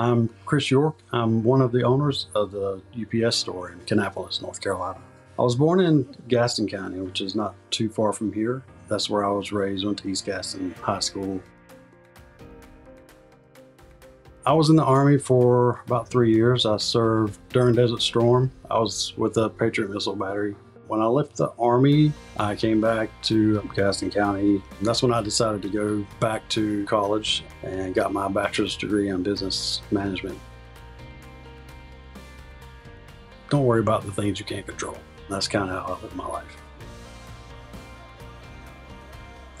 I'm Chris York. I'm one of the owners of the UPS store in Kannapolis, North Carolina. I was born in Gaston County, which is not too far from here. That's where I was raised, went to East Gaston High School. I was in the Army for about three years. I served during Desert Storm. I was with the Patriot Missile Battery. When I left the Army, I came back to Gaston County. That's when I decided to go back to college and got my bachelor's degree in business management. Don't worry about the things you can't control. That's kind of how I live my life.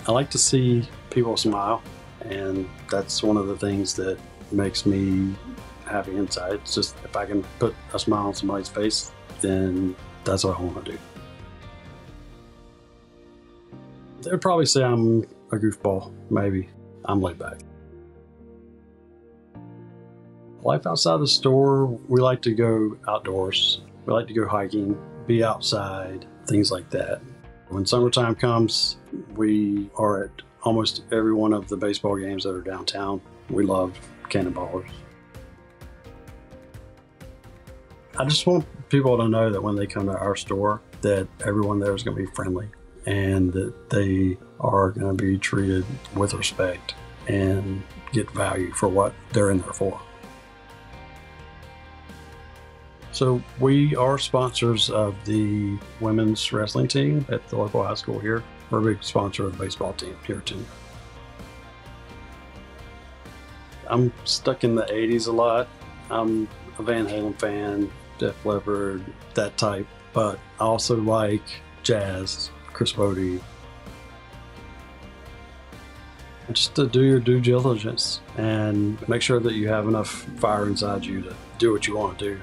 I like to see people smile, and that's one of the things that makes me happy inside. It's just if I can put a smile on somebody's face, then that's what I want to do. They would probably say I'm a goofball, maybe. I'm laid back. Life outside the store, we like to go outdoors. We like to go hiking, be outside, things like that. When summertime comes, we are at almost every one of the baseball games that are downtown. We love Cannon Ballers. I just want people to know that when they come to our store, that everyone there is going to be friendly and that they are going to be treated with respect and get value for what they're in there for. So, we are sponsors of the women's wrestling team at the local high school here. We're a big sponsor of the baseball team here, too. I'm stuck in the 80s a lot. I'm a Van Halen fan, Def Leppard, that type, but I also like jazz, Chris Botti. Just to do your due diligence and make sure that you have enough fire inside you to do what you want to do.